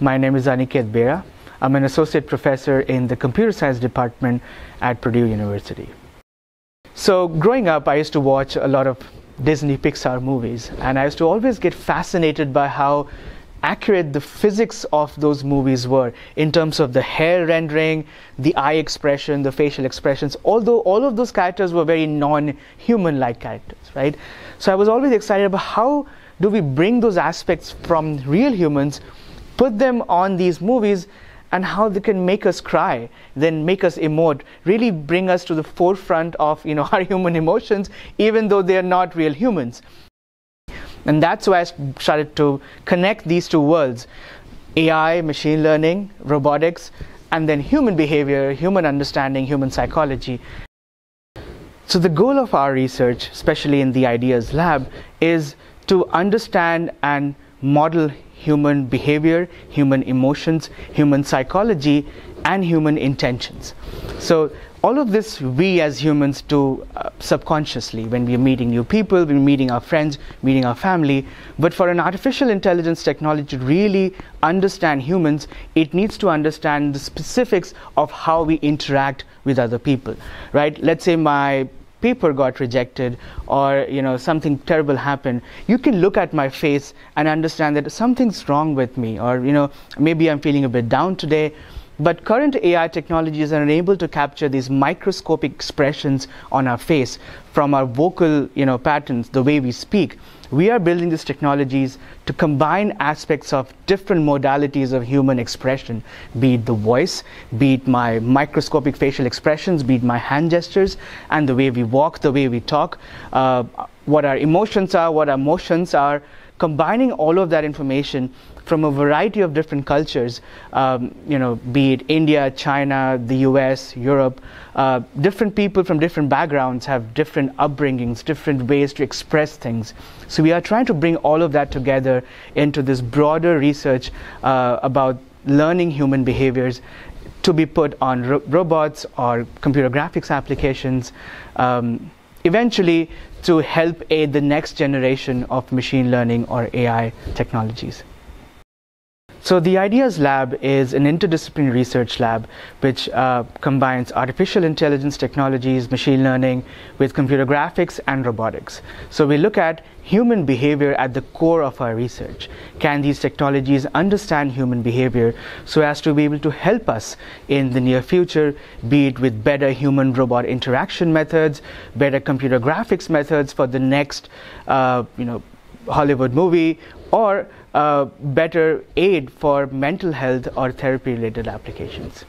My name is Aniket Bera. I'm an associate professor in the computer science department at Purdue University. So, growing up, I used to watch a lot of Disney Pixar movies, and I used to always get fascinated by how accurate the physics of those movies were in terms of the hair rendering, the eye expression, the facial expressions, although all of those characters were very non human like characters, right? So I was always excited about how do we bring those aspects from real humans, put them on these movies, and how they can make us cry, then make us emote, really bring us to the forefront of you know our human emotions, even though they are not real humans. And that's why I started to connect these two worlds AI, machine learning, robotics, and then human behavior, human understanding, human psychology. So, the goal of our research, especially in the Ideas Lab, is to understand and model human behavior, human emotions, human psychology, and human intentions. So, all of this we as humans do uh, subconsciously when we are meeting new people, we're meeting our friends, meeting our family. But for an artificial intelligence technology to really understand humans, it needs to understand the specifics of how we interact with other people, right? Let's say my paper got rejected or you know something terrible happened you can look at my face and understand that something's wrong with me or you know maybe i'm feeling a bit down today but current AI technologies are unable to capture these microscopic expressions on our face from our vocal you know, patterns, the way we speak. We are building these technologies to combine aspects of different modalities of human expression, be it the voice, be it my microscopic facial expressions, be it my hand gestures, and the way we walk, the way we talk, uh, what our emotions are, what our motions are, combining all of that information from a variety of different cultures, um, you know, be it India, China, the US, Europe, uh, different people from different backgrounds have different upbringings, different ways to express things. So we are trying to bring all of that together into this broader research uh, about learning human behaviors to be put on ro- robots or computer graphics applications. Um, eventually to help aid the next generation of machine learning or AI technologies. So the Ideas Lab is an interdisciplinary research lab which uh, combines artificial intelligence technologies, machine learning with computer graphics and robotics. So we look at human behavior at the core of our research. Can these technologies understand human behavior so as to be able to help us in the near future, be it with better human robot interaction methods, better computer graphics methods for the next uh, you know, Hollywood movie, or better aid for mental health or therapy related applications.